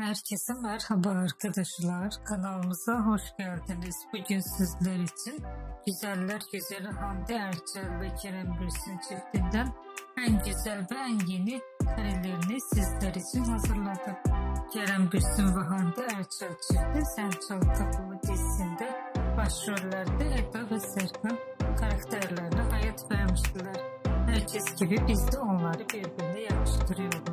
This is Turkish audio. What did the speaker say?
Herkese merhaba arkadaşlar. Kanalımıza hoş geldiniz. Bugün sizler için Güzeller Güzeli Hande Erçel ve Kerem Bürsin çiftinden en güzel ve en yeni karelerini sizler için hazırladık. Kerem Bürsin ve Hande Erçel çifti Sen Çal Kapımı dizisinde başrollerde Eda ve Serkan karakterlerine hayat vermiştiler. Herkes gibi biz de onları birbirine yakıştırıyoruz.